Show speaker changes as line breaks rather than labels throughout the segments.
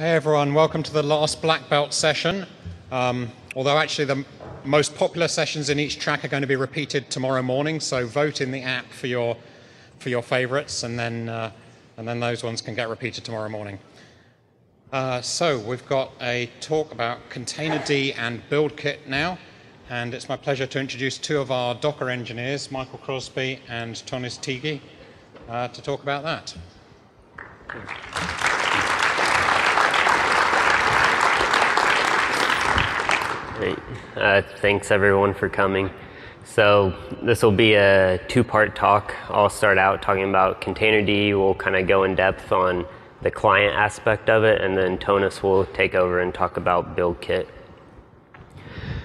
Hey everyone, welcome to the last black belt session. Um, although actually the most popular sessions in each track are going to be repeated tomorrow morning, so vote in the app for your for your favorites, and then uh, and then those ones can get repeated tomorrow morning. Uh, so we've got a talk about Containerd and BuildKit now, and it's my pleasure to introduce two of our Docker engineers, Michael Crosby and Tonis Tigi, uh, to talk about that.
Great. Uh, thanks everyone for coming. So this will be a two-part talk. I'll start out talking about Containerd. We'll kind of go in depth on the client aspect of it, and then Tonis will take over and talk about BuildKit.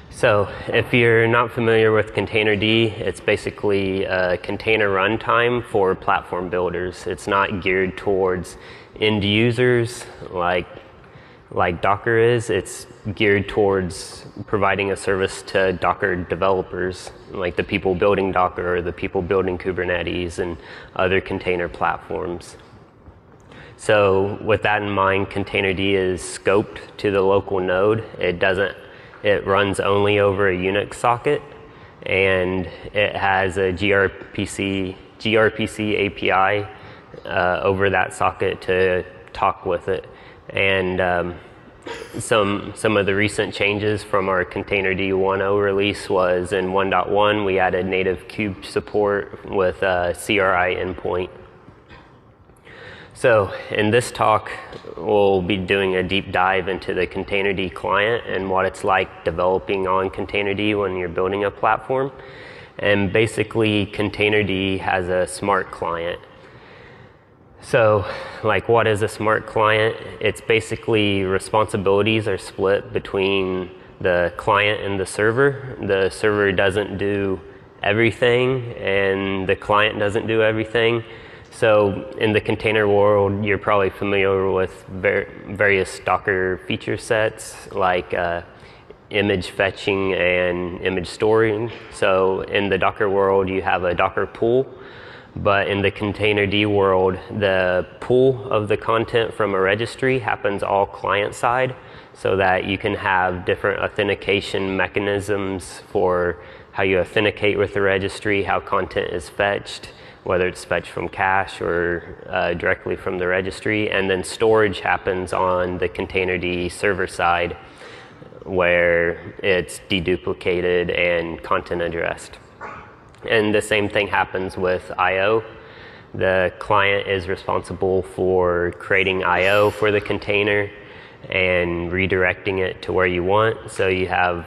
So if you're not familiar with Containerd, it's basically a container runtime for platform builders. It's not geared towards end users like like Docker is, it's geared towards providing a service to Docker developers, like the people building Docker or the people building Kubernetes and other container platforms. So with that in mind, Containerd is scoped to the local node. It doesn't, it runs only over a Unix socket and it has a gRPC, gRPC API uh, over that socket to talk with it and um, some some of the recent changes from our Containerd 1.0 release was in 1.1 we added native Kube support with a CRI endpoint. So in this talk, we'll be doing a deep dive into the Containerd client and what it's like developing on Containerd when you're building a platform. And basically, Containerd has a smart client. So, like, what is a smart client? It's basically responsibilities are split between the client and the server. The server doesn't do everything, and the client doesn't do everything. So, in the container world, you're probably familiar with ver- various Docker feature sets like uh, image fetching and image storing. So, in the Docker world, you have a Docker pool but in the Containerd world, the pull of the content from a registry happens all client side so that you can have different authentication mechanisms for how you authenticate with the registry, how content is fetched, whether it's fetched from cache or uh, directly from the registry. And then storage happens on the Containerd server side where it's deduplicated and content addressed. And the same thing happens with I/O. The client is responsible for creating I/O for the container and redirecting it to where you want. So you have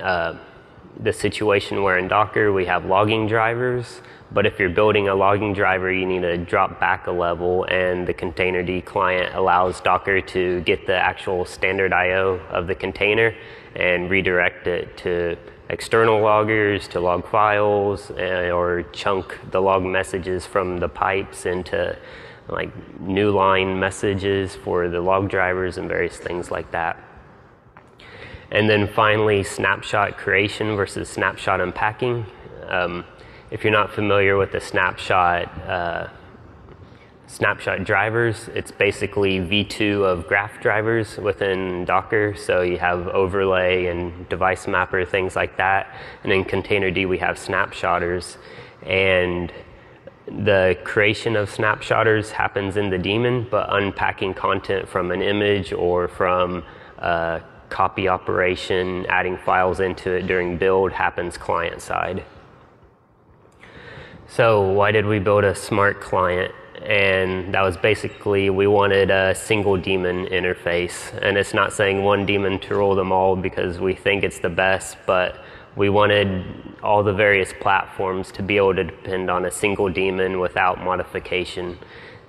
uh, the situation where in Docker we have logging drivers, but if you're building a logging driver, you need to drop back a level, and the Containerd client allows Docker to get the actual standard I/O of the container and redirect it to external loggers to log files uh, or chunk the log messages from the pipes into like new line messages for the log drivers and various things like that. And then finally, snapshot creation versus snapshot unpacking. Um, if you're not familiar with the snapshot uh, snapshot drivers. It's basically V2 of graph drivers within Docker. So you have overlay and device mapper, things like that. And in Containerd, we have snapshotters. And the creation of snapshotters happens in the daemon, but unpacking content from an image or from a copy operation, adding files into it during build happens client side. So, why did we build a smart client? And that was basically we wanted a single daemon interface. And it's not saying one daemon to rule them all because we think it's the best, but we wanted all the various platforms to be able to depend on a single daemon without modification.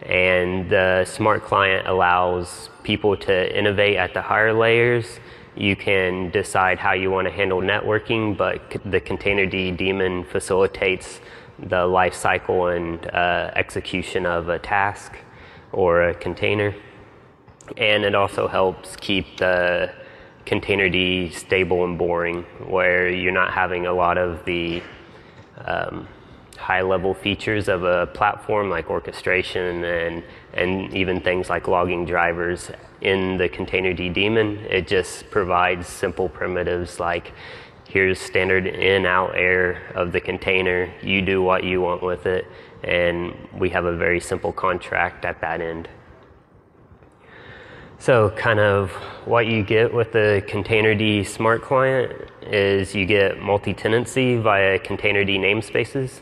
And the smart client allows people to innovate at the higher layers. You can decide how you want to handle networking, but the Containerd daemon facilitates the life cycle and uh, execution of a task or a container. And it also helps keep the Containerd stable and boring, where you're not having a lot of the um, high level features of a platform like orchestration and, and even things like logging drivers in the containerd daemon. It just provides simple primitives like here's standard in out air of the container, you do what you want with it, and we have a very simple contract at that end. So, kind of what you get with the Containerd Smart Client is you get multi tenancy via Containerd namespaces.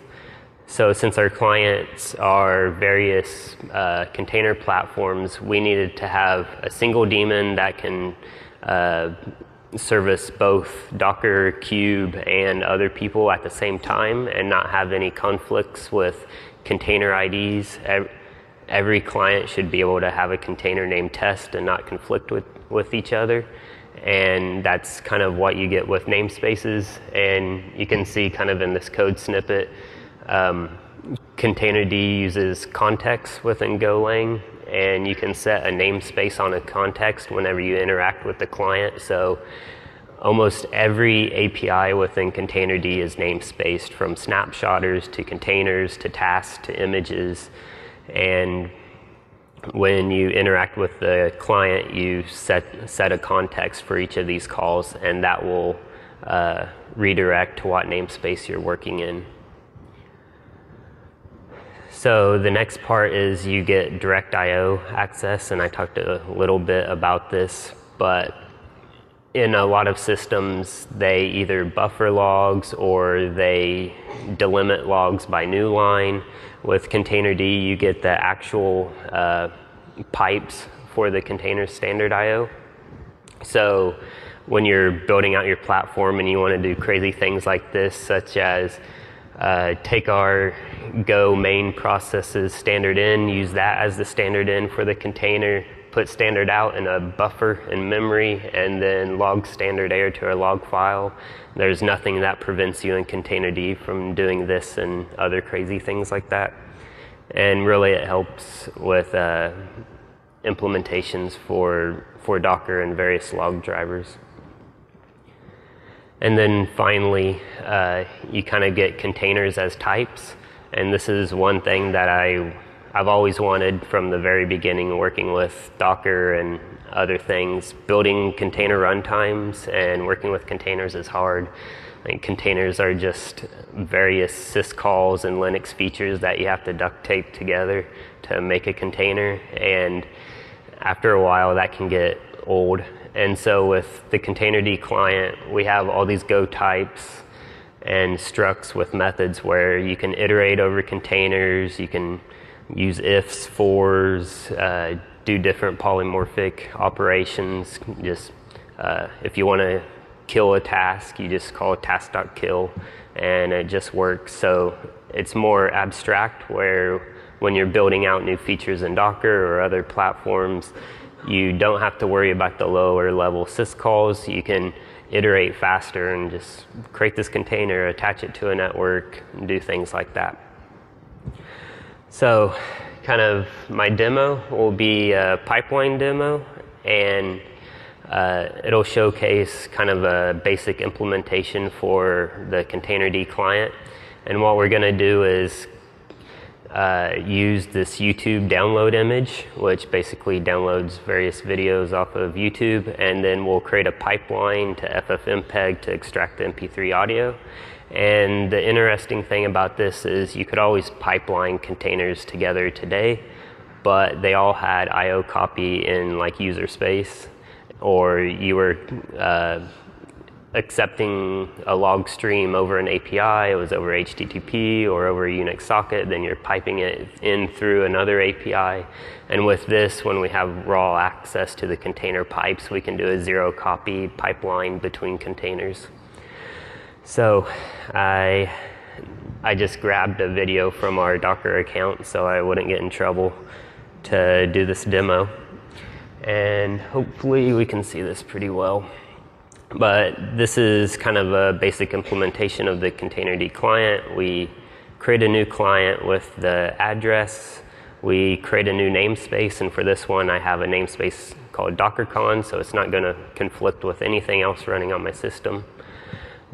So, since our clients are various uh, container platforms, we needed to have a single daemon that can uh, service both Docker, Kube, and other people at the same time and not have any conflicts with container IDs. Every client should be able to have a container name test and not conflict with, with each other. And that's kind of what you get with namespaces. And you can see kind of in this code snippet, um, Containerd uses context within Golang, and you can set a namespace on a context whenever you interact with the client. So almost every API within Containerd is namespaced from snapshotters to containers to tasks to images. And when you interact with the client, you set, set a context for each of these calls, and that will uh, redirect to what namespace you're working in. So the next part is you get direct I/O access, and I talked a little bit about this, but in a lot of systems, they either buffer logs or they delimit logs by new line. With Containerd, you get the actual uh, pipes for the container standard I/O. So when you're building out your platform and you want to do crazy things like this, such as uh, take our Go main processes standard in, use that as the standard in for the container, put standard out in a buffer in memory, and then log standard error to a log file. There's nothing that prevents you in Containerd from doing this and other crazy things like that. And really, it helps with uh, implementations for, for Docker and various log drivers. And then finally, uh, you kind of get containers as types. And this is one thing that I, I've always wanted from the very beginning, working with Docker and other things. Building container runtimes and working with containers is hard. Like containers are just various syscalls and Linux features that you have to duct tape together to make a container. And after a while, that can get old and so with the Containerd client, we have all these Go types and structs with methods where you can iterate over containers, you can use ifs, fors, uh, do different polymorphic operations. Just uh, if you want to kill a task, you just call task.kill and it just works. So it's more abstract where when you're building out new features in Docker or other platforms, you don't have to worry about the lower level syscalls. You can iterate faster and just create this container, attach it to a network, and do things like that. So, kind of my demo will be a pipeline demo, and uh, it'll showcase kind of a basic implementation for the Containerd client. And what we're going to do is uh, use this YouTube download image, which basically downloads various videos off of YouTube, and then we'll create a pipeline to FFmpeg to extract the MP3 audio. And the interesting thing about this is you could always pipeline containers together today, but they all had I/O copy in like user space, or you were uh, accepting a log stream over an API, it was over HTTP or over a Unix socket, then you're piping it in through another API. And with this, when we have raw access to the container pipes, we can do a zero copy pipeline between containers. So I, I just grabbed a video from our Docker account so I wouldn't get in trouble to do this demo. And hopefully we can see this pretty well. But this is kind of a basic implementation of the Containerd client. We create a new client with the address. We create a new namespace, and for this one, I have a namespace called DockerCon, so it's not going to conflict with anything else running on my system.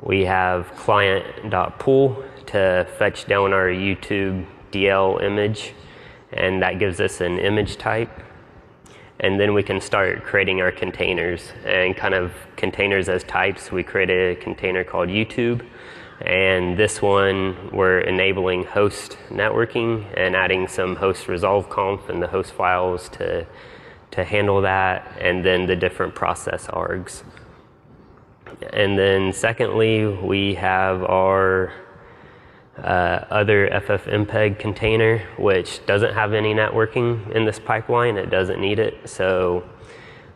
We have client.pull to fetch down our YouTube DL image, and that gives us an image type. And then we can start creating our containers and kind of containers as types. We create a container called YouTube, and this one we're enabling host networking and adding some host resolve conf and the host files to, to handle that, and then the different process args. And then secondly, we have our uh, other FFmpeg container, which doesn't have any networking in this pipeline. It doesn't need it, so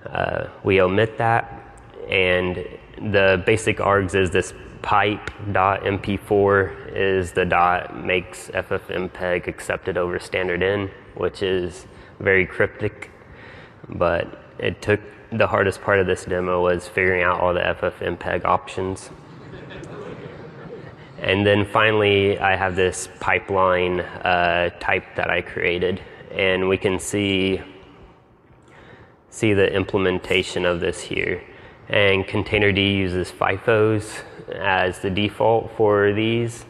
uh, we omit that. And the basic args is this pipe.mp4 is the dot makes FFmpeg accepted over standard in, which is very cryptic, but it took the hardest part of this demo was figuring out all the FFmpeg options. And then finally, I have this pipeline uh, type that I created, and we can see see the implementation of this here. And Containerd uses FIFOs as the default for these.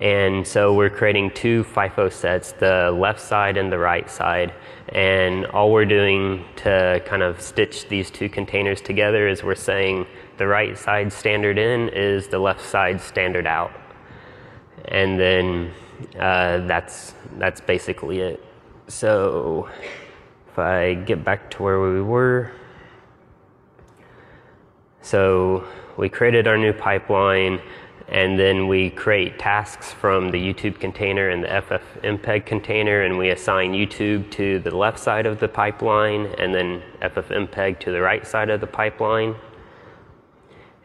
And so we're creating two FIFO sets, the left side and the right side. And all we're doing to kind of stitch these two containers together is we're saying the right side standard in is the left side standard out. And then uh, that's, that's basically it. So if I get back to where we were, so we created our new pipeline and then we create tasks from the YouTube container and the FFmpeg container, and we assign YouTube to the left side of the pipeline, and then FFmpeg to the right side of the pipeline.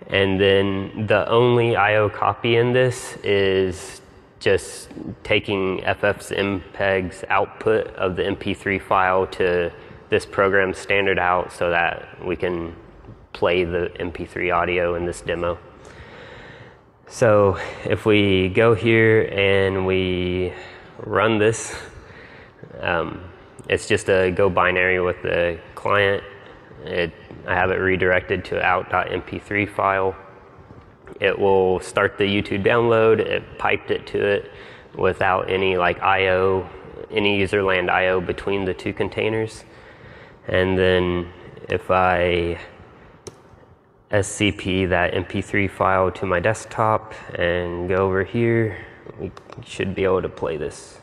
And then the only I/O copy in this is just taking FFmpeg's output of the MP3 file to this program standard out, so that we can play the MP3 audio in this demo. So if we go here and we run this, um, it's just a go binary with the client. It, I have it redirected to out.mp3 file. It will start the YouTube download. It piped it to it without any like I/O, any userland I/O between the two containers. And then if I SCP that MP3 file to my desktop and go over here. We should be able to play this.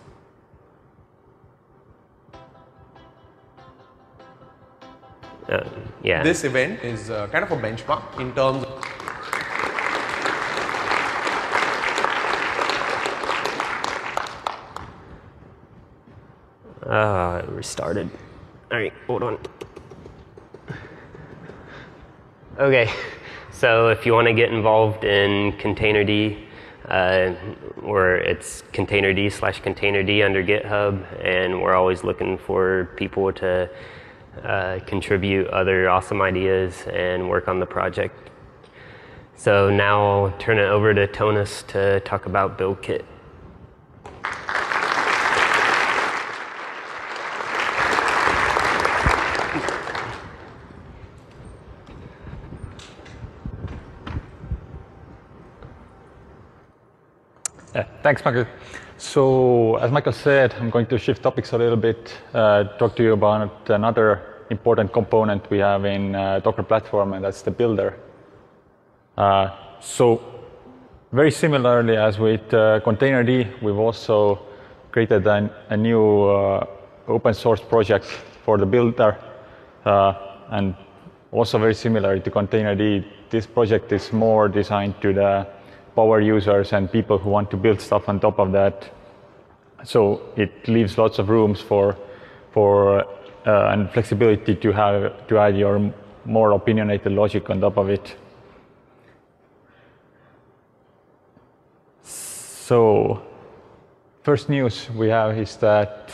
Uh, yeah.
This event is uh, kind of a benchmark in terms of
Uh, restarted. All right, hold on. Okay, so if you want to get involved in Containerd, uh, where it's Containerd slash Containerd under GitHub, and we're always looking for people to uh, contribute other awesome ideas and work on the project. So now I'll turn it over to Tonis to talk about BuildKit.
Yeah, thanks, Michael. So, as Michael said, I'm going to shift topics a little bit, uh, talk to you about another important component we have in uh, Docker platform, and that's the builder. Uh, so, very similarly as with uh, Containerd, we've also created an, a new uh, open source project for the builder, uh, and also very similar to Containerd, this project is more designed to the power users and people who want to build stuff on top of that. So it leaves lots of rooms for for uh, and flexibility to have to add your more opinionated logic on top of it. So first news we have is that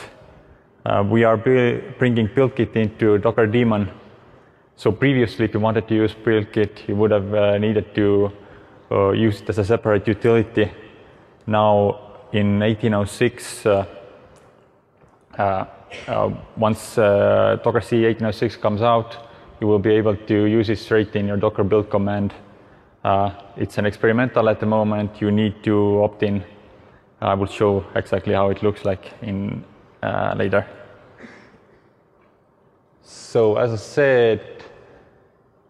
uh, we are bringing BuildKit into Docker daemon. So previously, if you wanted to use BuildKit, you would have uh, needed to uh, used as a separate utility. Now in 1806, uh, uh, uh, once Docker C 1806 comes out, you will be able to use it straight in your docker build command. It's an experimental at the moment. You need to opt in I will show exactly how it looks like in later. So as I said,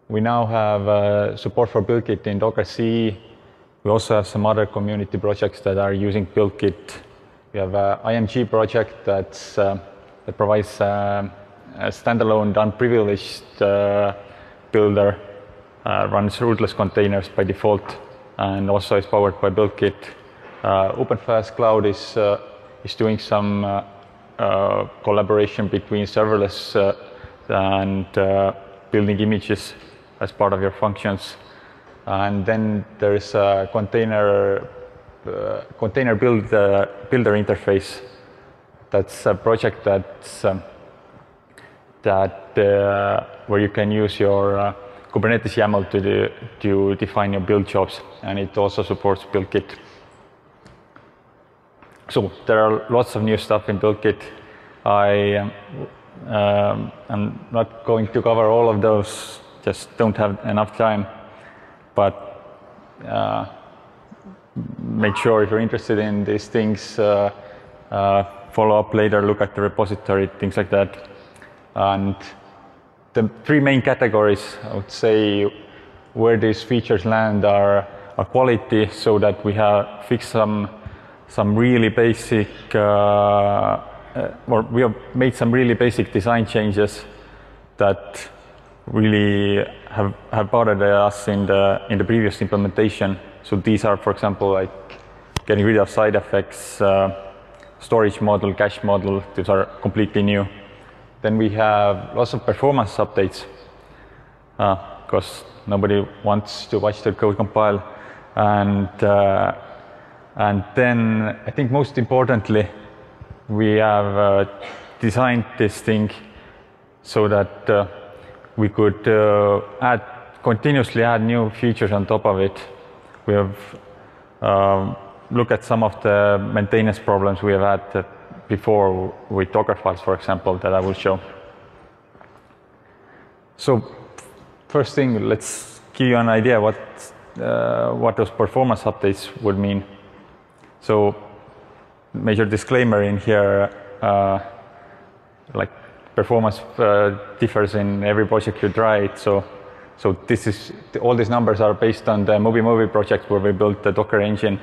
we now have uh, support for BuildKit in Docker C. We also have some other community projects that are using BuildKit. We have an IMG project that's, uh, that provides uh, a standalone unprivileged uh, builder, uh, runs rootless containers by default, and also is powered by BuildKit. Uh, OpenFaaS Cloud is, is doing some collaboration between serverless and building images as part of your functions. And then there's a container uh, container build uh, builder interface. That's a project that's um, that uh, where you can use your uh, Kubernetes YAML to do, to define your build jobs, and it also supports BuildKit. So there are lots of new stuff in BuildKit. I um, um, I'm not going to cover all of those, just don't have enough time. But uh, make sure if you're interested in these things, uh, uh, follow up later, look at the repository, things like that. And the three main categories, I would say, where these features land are, quality, so that we have fixed some some really basic uh, uh, or we have made some really basic design changes that really have, have bothered us in the, in the previous implementation. So these are, for example, like getting rid of side effects, uh, storage model, cache model, these are completely new. Then we have lots of performance updates because uh, nobody wants to watch their code compile. And, uh, and then I think most importantly, we have uh, designed this thing so that uh, we could uh, add continuously add new features on top of it. We have um, looked at some of the maintenance problems we have had before with Docker files, for example, that I will show. So first thing, let's give you an idea what uh, what those performance updates would mean. So major disclaimer in here, uh, like performance uh, differs in every project you try it. So, so this is all these numbers are based on the moby/moby project where we built the Docker engine,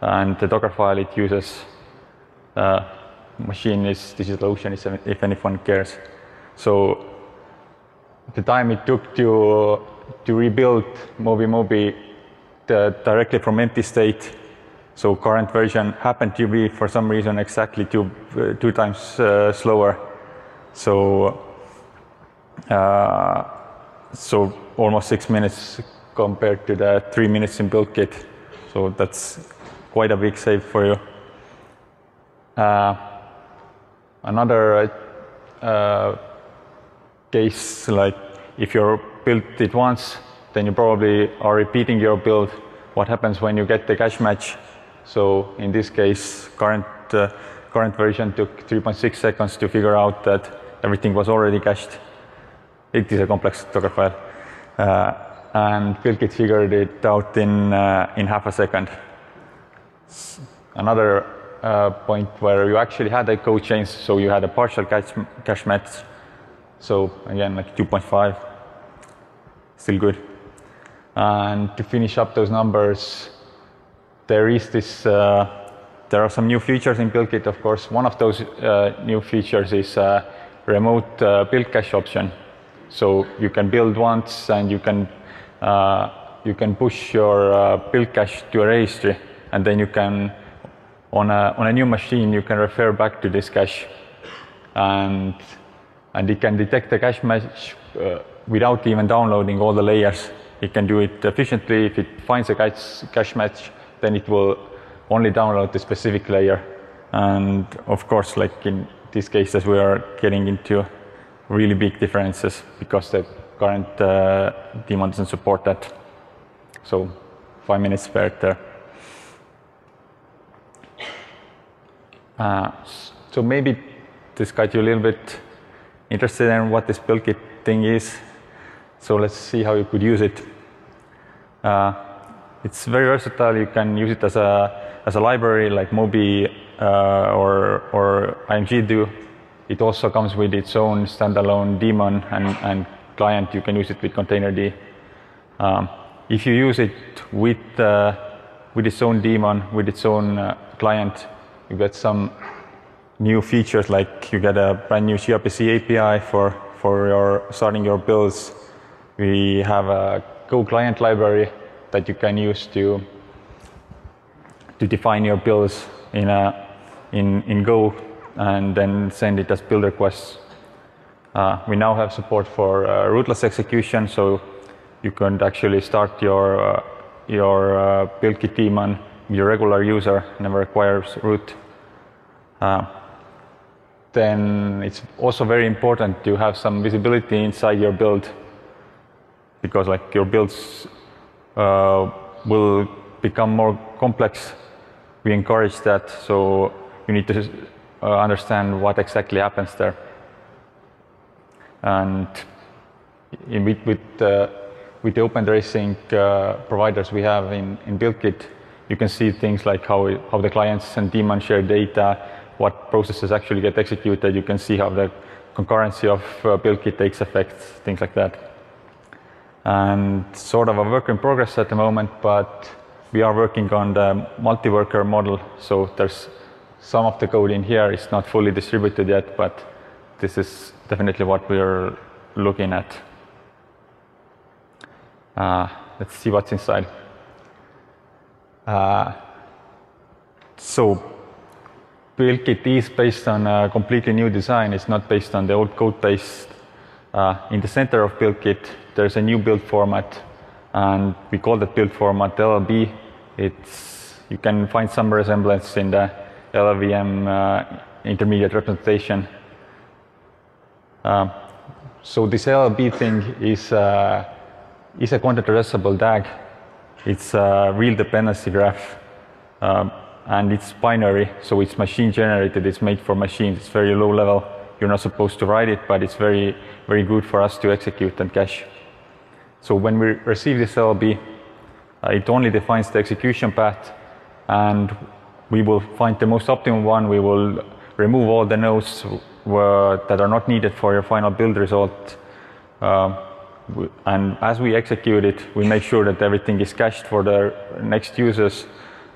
and the Docker file it uses. Uh, machine is DigitalOcean is, if anyone cares. So the time it took to to rebuild moby/moby directly from empty state so current version happened to be, for some reason, exactly two, uh, two times uh, slower. So, uh, so almost six minutes compared to the three minutes in BuildKit. So that's quite a big save for you. Uh, another uh, case, like if you built it once, then you probably are repeating your build. What happens when you get the cache match so in this case, current, uh, current version took 3.6 seconds to figure out that everything was already cached. It is a complex Docker file. Uh, and BuildKit figured it out in, uh, in half a second. Another uh, point where you actually had a code change, so you had a partial cache, cache match. So again, like 2.5, still good. And to finish up those numbers, there is this, uh, there are some new features in BuildKit, of course. One of those uh, new features is uh, remote uh, build cache option. So you can build once and you can, uh, you can push your uh, build cache to a registry and then you can, on a, on a new machine, you can refer back to this cache. And, and it can detect the cache match without even downloading all the layers. It can do it efficiently if it finds a cache, cache match then it will only download the specific layer. And of course, like in these cases, we are getting into really big differences because the current uh, daemon doesn't support that. So five minutes there. Uh, so maybe this got you a little bit interested in what this BuildKit thing is. So let's see how you could use it. Uh, it's very versatile. You can use it as a as a library like Moby uh, or, or IMG do. It also comes with its own standalone daemon and, and client. You can use it with Containerd. Um, if you use it with, uh, with its own daemon, with its own uh, client, you get some new features like you get a brand new gRPC API for, for your starting your builds. We have a Go client library that you can use to to define your builds in a in in Go and then send it as build requests. Uh, we now have support for uh, rootless execution, so you can actually start your uh, your uh, BuildKit daemon your regular user, never requires root. Uh, then it's also very important to have some visibility inside your build because like your builds uh, will become more complex. We encourage that, so you need to uh, understand what exactly happens there. And in, with, with, uh, with the open tracing uh, providers we have in, in BuildKit, you can see things like how, how the clients and daemons share data, what processes actually get executed. You can see how the concurrency of uh, BuildKit takes effect, things like that. And sort of a work in progress at the moment, but we are working on the multi-worker model. So there's some of the code in here is not fully distributed yet, but this is definitely what we're looking at. Uh, let's see what's inside. Uh, so BuildKit is based on a completely new design. It's not based on the old code base. Uh, in the center of BuildKit, there's a new build format, and we call that build format LLB. It's you can find some resemblance in the LLVM uh, intermediate representation. Uh, so this LLB thing is uh, is a content addressable DAG. It's a real dependency graph, and it's binary, so it's machine generated. It's made for machines. It's very low level. You're not supposed to write it, but it's very very good for us to execute and cache. So when we receive this LLB, it only defines the execution path, and we will find the most optimal one. We will remove all the nodes where, that are not needed for your final build result. Uh, and as we execute it, we make sure that everything is cached for the next users,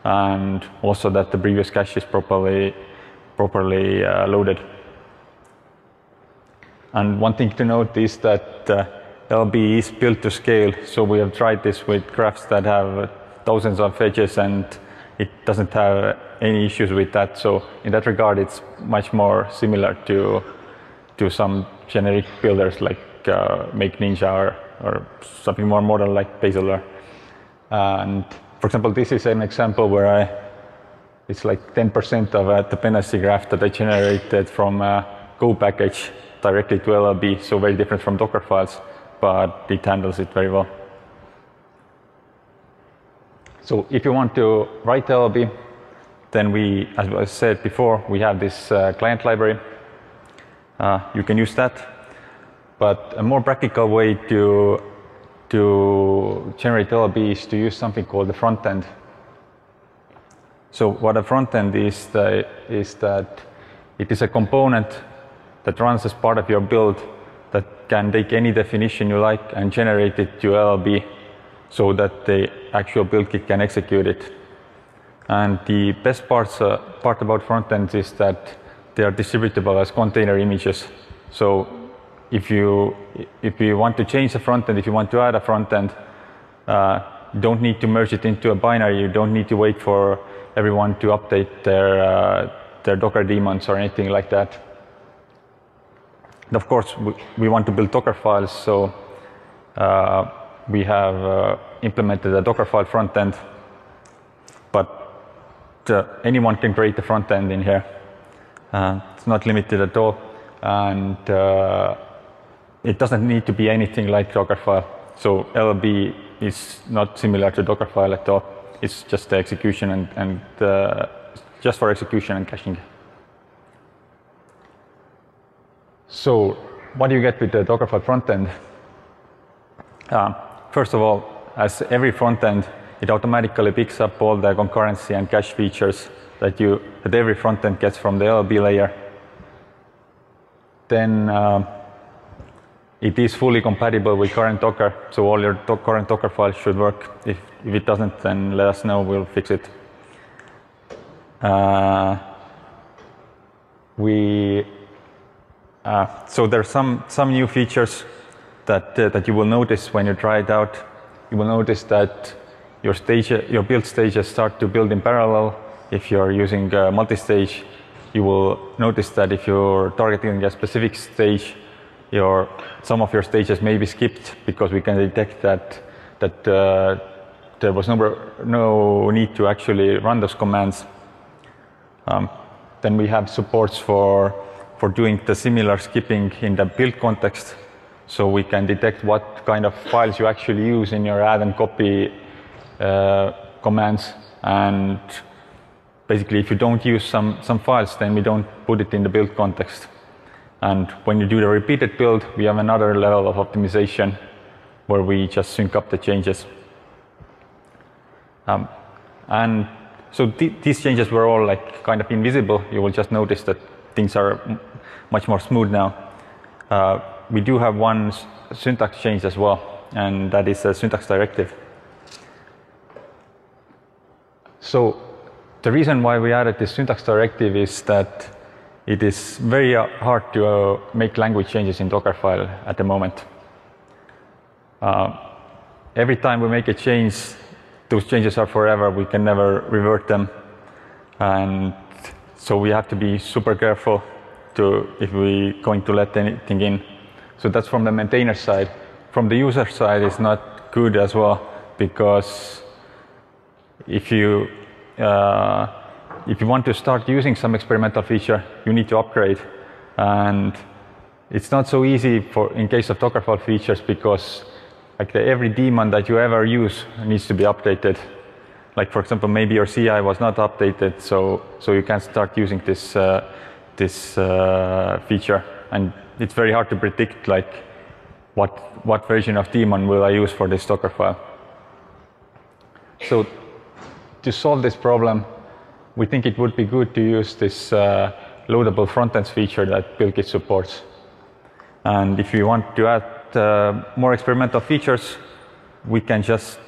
and also that the previous cache is properly properly uh, loaded. And one thing to note is that uh, LLB is built to scale, so we have tried this with graphs that have uh, thousands of edges and it doesn't have any issues with that. So in that regard, it's much more similar to to some generic builders like uh, Make Ninja or, or something more modern like Bazelor. And for example, this is an example where I it's like 10% of a dependency graph that I generated from a Go package directly to LLB, so very different from Docker files but it handles it very well. So if you want to write LLB, then we, as I said before, we have this uh, client library. Uh, you can use that. But a more practical way to, to generate LLB is to use something called the front end. So what a front end is, the, is that it is a component that runs as part of your build can take any definition you like and generate it to LLB so that the actual build kit can execute it. And the best parts, uh, part about frontends is that they are distributable as container images. So if you, if you want to change the frontend, if you want to add a frontend, uh, you don't need to merge it into a binary. You don't need to wait for everyone to update their, uh, their Docker daemons or anything like that. And of course, we, we, want to build Docker files, so uh, we have uh, implemented a Dockerfile front end, but uh, anyone can create the front end in here. Uh, it's not limited at all, and uh, it doesn't need to be anything like Dockerfile. So LLB is not similar to Dockerfile at all. It's just the execution and, and uh, just for execution and caching. So what do you get with the Dockerfile front end? Uh, first of all, as every front end, it automatically picks up all the concurrency and cache features that you that every frontend gets from the LLB layer. Then uh, it is fully compatible with current Docker, so all your do current Docker files should work. If, if it doesn't, then let us know, we'll fix it. Uh, we uh, so there's some some new features that uh, that you will notice when you try it out. You will notice that your stage your build stages start to build in parallel. If you're using uh, multi-stage, you will notice that if you're targeting a specific stage, your some of your stages may be skipped because we can detect that that uh, there was no no need to actually run those commands. Um, then we have supports for for doing the similar skipping in the build context, so we can detect what kind of files you actually use in your add and copy uh, commands and basically if you don't use some, some files then we don't put it in the build context. And when you do the repeated build, we have another level of optimization where we just sync up the changes. Um, and so th these changes were all like kind of invisible. You will just notice that things are much more smooth now. Uh, we do have one syntax change as well, and that is a syntax directive. So the reason why we added this syntax directive is that it is very hard to uh, make language changes in Dockerfile at the moment. Uh, every time we make a change, those changes are forever. We can never revert them. And so we have to be super careful to if we're going to let anything in. So that's from the maintainer side. From the user side, it's not good as well because if you uh, if you want to start using some experimental feature, you need to upgrade. And it's not so easy for in case of Dockerfile features because like the, every daemon that you ever use needs to be updated. Like for example, maybe your CI was not updated, so so you can't start using this uh, this uh, feature, and it's very hard to predict like what what version of daemon will I use for this Docker file. So to solve this problem, we think it would be good to use this uh, loadable frontends feature that BuildKit supports. And if you want to add uh, more experimental features, we can just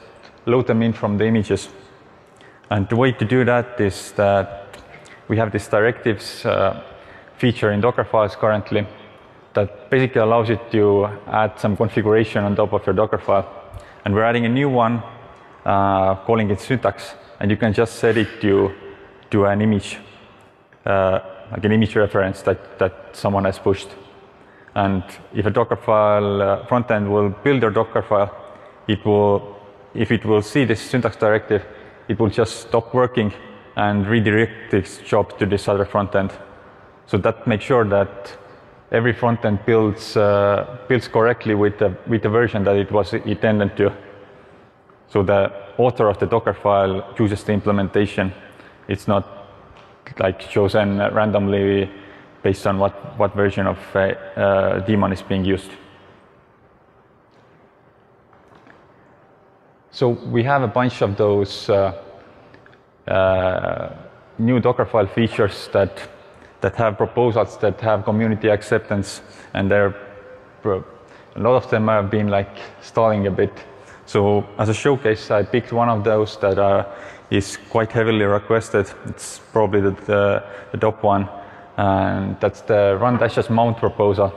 load them in from the images. And the way to do that is that we have this directives uh, feature in Docker files currently that basically allows you to add some configuration on top of your Docker file. And we're adding a new one, uh, calling it syntax, and you can just set it to to an image, uh, like an image reference that, that someone has pushed. And if a Dockerfile uh, frontend will build your Dockerfile, it will, if it will see this syntax directive, it will just stop working and redirect its job to this other frontend. So that makes sure that every frontend builds uh, builds correctly with the with the version that it was intended to. So the author of the Docker file chooses the implementation it's not like chosen randomly based on what, what version of uh, uh, daemon is being used. So we have a bunch of those uh, uh, new Dockerfile features that that have proposals that have community acceptance, and they're a lot of them have been like stalling a bit. So as a showcase, I picked one of those that are is quite heavily requested. It's probably the, the, the top one, and that's the run dash as mount proposal.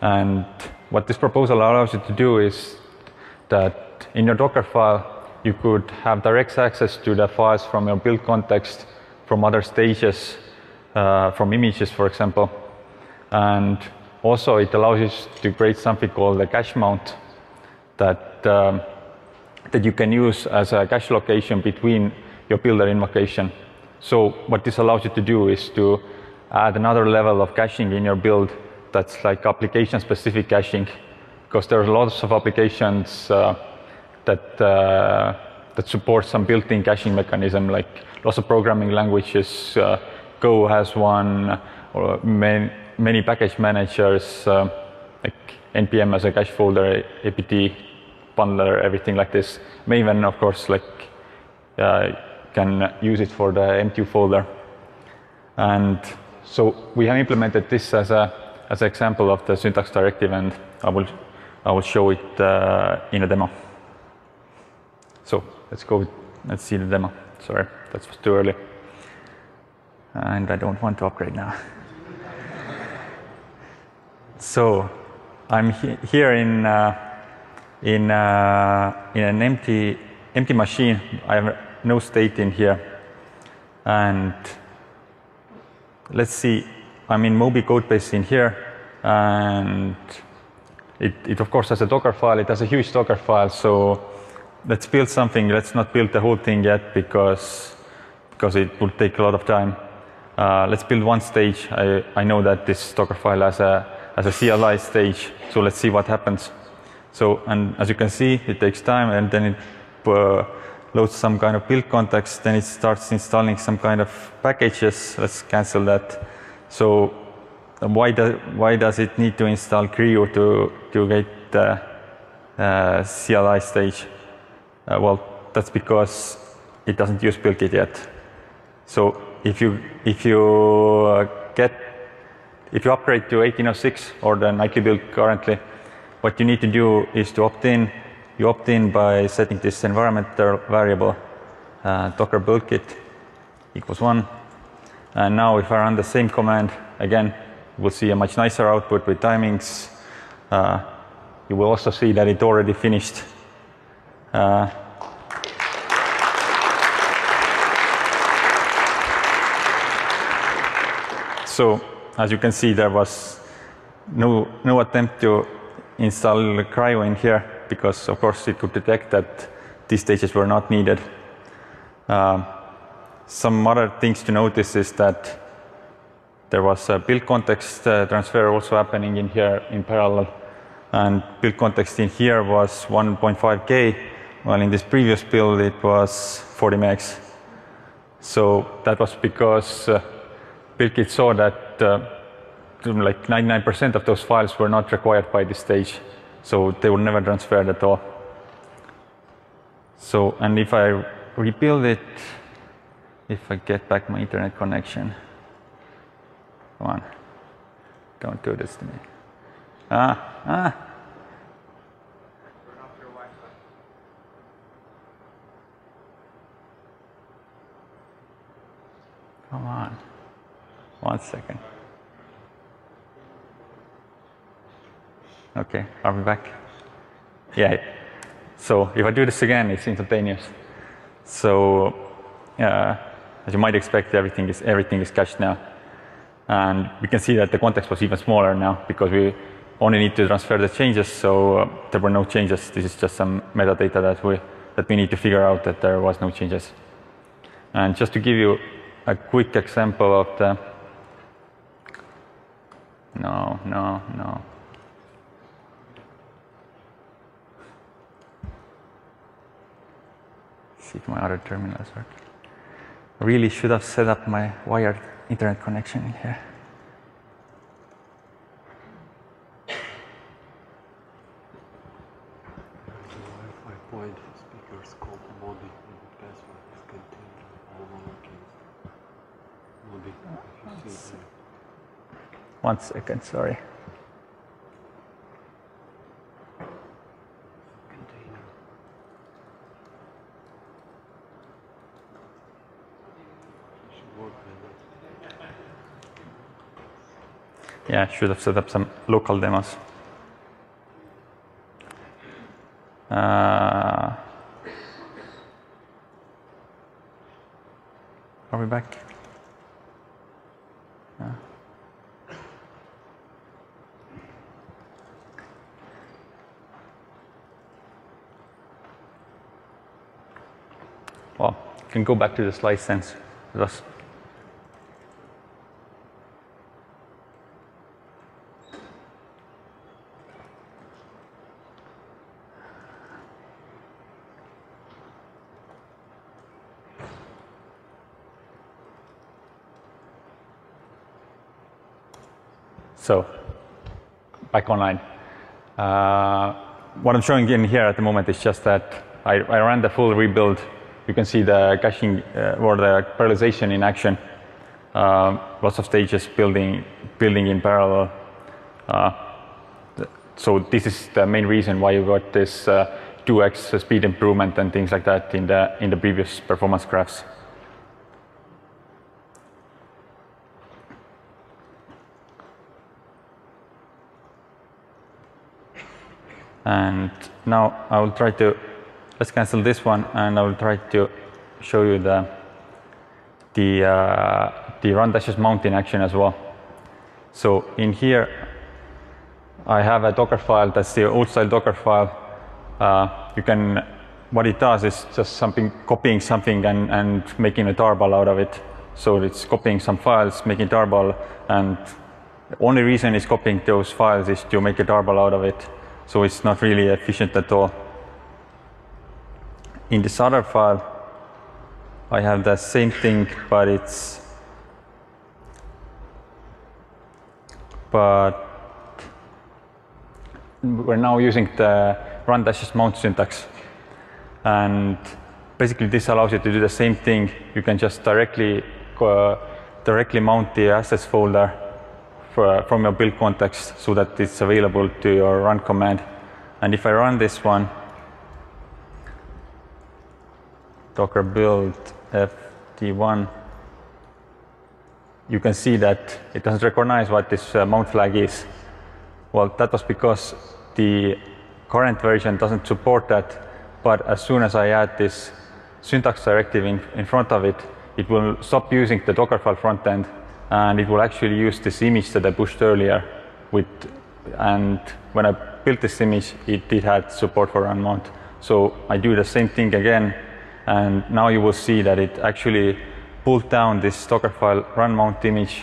And what this proposal allows you to do is that in your Docker file, you could have direct access to the files from your build context, from other stages, uh, from images, for example. And also it allows you to create something called a cache mount that um, that you can use as a cache location between your builder invocation. So what this allows you to do is to add another level of caching in your build that's like application specific caching because there are lots of applications uh, that uh, that support some built-in caching mechanism like lots of programming languages uh, go has one or many, many package managers uh, like npm as a cache folder apt bundler, everything like this. Maven, of course, like uh, can use it for the M2 folder. And so we have implemented this as a as an example of the syntax directive, and I will I will show it uh, in a demo. So let's go. Let's see the demo. Sorry, that's too early, and I don't want to upgrade now. so I'm he here in uh, in uh, in an empty empty machine. I have no state in here, and let's see. I'm in Moby codebase in here, and it, it of course has a Docker file. It has a huge Docker file. So let's build something. Let's not build the whole thing yet because because it will take a lot of time. Uh, let's build one stage. I, I know that this Docker file has a as a CLI stage. So let's see what happens. So, and as you can see, it takes time and then it uh, loads some kind of build context, then it starts installing some kind of packages. Let's cancel that. So why, do, why does it need to install CRIU to, to get the uh, CLI stage? Uh, well, that's because it doesn't use BuildKit yet. So if you, if you uh, get if you upgrade to 1806 or the nightly build currently, what you need to do is to opt in. You opt in by setting this environmental variable uh, docker build kit equals one. And now if I run the same command again, we'll see a much nicer output with timings. Uh, you will also see that it already finished. Uh, so as you can see, there was no, no attempt to install CRIU in here because, of course, it could detect that these stages were not needed. Um, some other things to notice is that there was a build context uh, transfer also happening in here in parallel. And build context in here was 1.5K, while in this previous build it was 40 megs. So that was because uh, BuildKit saw that uh, like 99% of those files were not required by this stage, so they were never transferred at all. So, and if I rebuild it, if I get back my internet connection, come on, don't do this to me. Ah, ah. Come on. One second. Okay, are we back? Yeah. So if I do this again, it's instantaneous. So uh, as you might expect, everything is everything is cached now, and we can see that the context was even smaller now because we only need to transfer the changes. So uh, there were no changes. This is just some metadata that we that we need to figure out that there was no changes. And just to give you a quick example of the no, no, no. See if my other terminals work. Really should have set up my wired internet connection in here.
You see.
One second, sorry. Yeah, should have set up some local demos. Uh, are we back? Yeah. Well, you can go back to the slides sense. Thus, So, back online. Uh, what I'm showing in here at the moment is just that I, I ran the full rebuild. You can see the caching uh, or the parallelization in action. Uh, lots of stages building, building in parallel. Uh, so this is the main reason why you got this uh, 2x speed improvement and things like that in the in the previous performance graphs. And now I will try to, let's cancel this one and I will try to show you the, the, uh, the run dashes mount in action as well. So in here, I have a Docker file, that's the old style Docker file. Uh, you can, what it does is just something, copying something and, and making a tarball out of it. So it's copying some files, making tarball, and the only reason it's copying those files is to make a tarball out of it. So it's not really efficient at all. In this other file, I have the same thing, but it's but we're now using the run dashes mount syntax. And basically this allows you to do the same thing. You can just directly uh, directly mount the assets folder for, from your build context so that it's available to your run command. And if I run this one, docker build fd1, you can see that it doesn't recognize what this uh, mount flag is. Well, that was because the current version doesn't support that, but as soon as I add this syntax directive in, in front of it, it will stop using the Dockerfile front end and it will actually use this image that I pushed earlier with, and when I built this image, it did have support for run mount. So I do the same thing again, and now you will see that it actually pulled down this Dockerfile run mount image,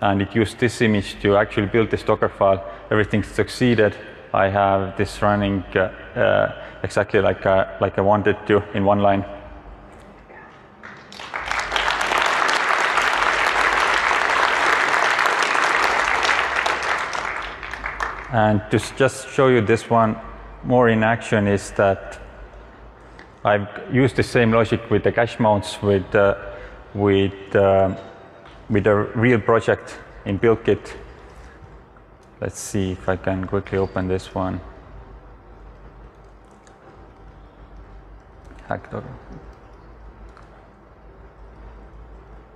and it used this image to actually build this Dockerfile. Everything succeeded. I have this running uh, uh, exactly like like I wanted to in one line. And to just show you this one more in action is that I've used the same logic with the cache mounts with, uh, with, uh, with a real project in BuildKit. Let's see if I can quickly open this one. Hack Docker.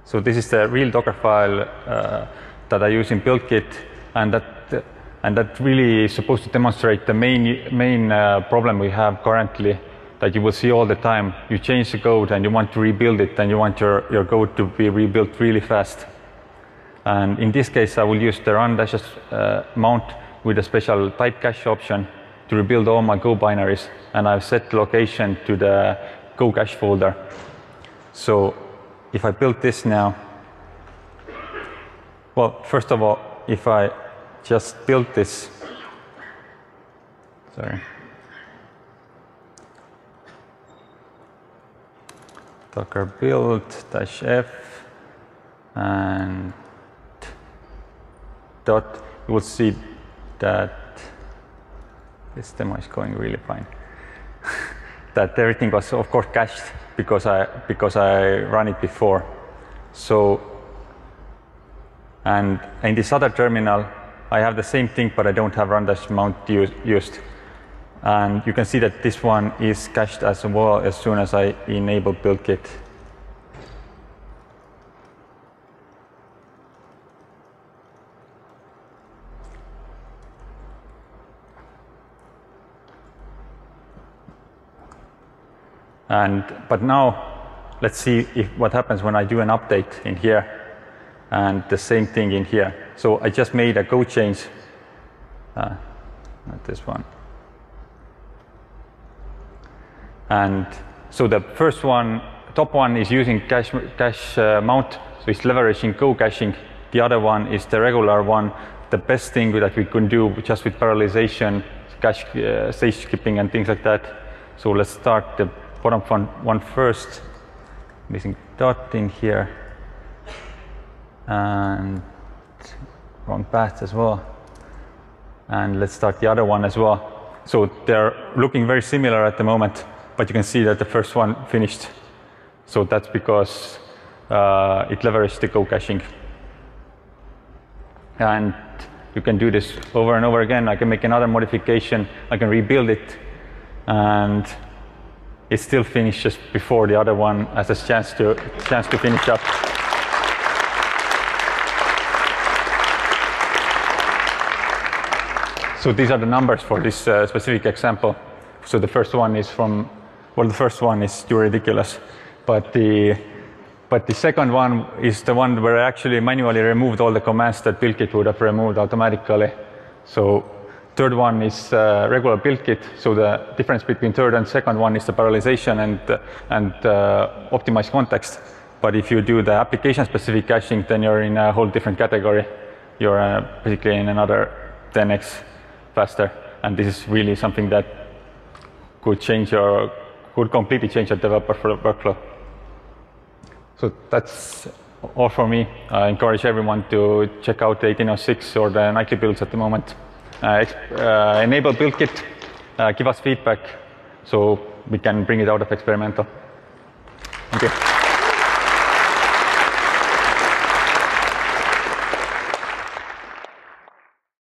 So this is the real Docker file uh, that I use in BuildKit, and that and that really is supposed to demonstrate the main main uh, problem we have currently that you will see all the time. You change the code and you want to rebuild it, and you want your, your code to be rebuilt really fast. And in this case, I will use the run dashes uh, mount with a special type cache option to rebuild all my Go binaries, and I've set the location to the Go cache folder. So if I build this now, well, first of all, if I just build this, sorry, docker build dash f and dot, you will see that this demo is going really fine. that everything was of course cached because I because I ran it before. So and in this other terminal, I have the same thing, but I don't have run dash mount used. And you can see that this one is cached as well as soon as I enable BuildKit. And, but now, let's see if, what happens when I do an update in here and the same thing in here. So I just made a go change, uh, not this one. And so the first one, top one is using cache, cache uh, mount, so it's leveraging Go caching. The other one is the regular one. The best thing that we can do just with parallelization, cache uh, stage skipping and things like that. So let's start the bottom one, one first. Missing dot in here. And wrong path as well. And let's start the other one as well. So they're looking very similar at the moment, but you can see that the first one finished. So that's because uh, it leveraged the Go caching. And you can do this over and over again. I can make another modification. I can rebuild it, and it still finishes before the other one has a chance to chance to finish up. So these are the numbers for this uh, specific example. So the first one is from, well, the first one is too ridiculous, but the but the second one is the one where I actually manually removed all the commands that BuildKit would have removed automatically. So third one is uh, regular BuildKit. So the difference between third and second one is the parallelization and and uh, optimized context. But if you do the application-specific caching, then you're in a whole different category. You're uh, basically in another 10x faster, and this is really something that could change your could completely change the developer workflow. So that's all for me. I encourage everyone to check out the 1806 or the nightly builds at the moment. Uh, uh, enable BuildKit, uh, give us feedback so we can bring it out of experimental. Thank you.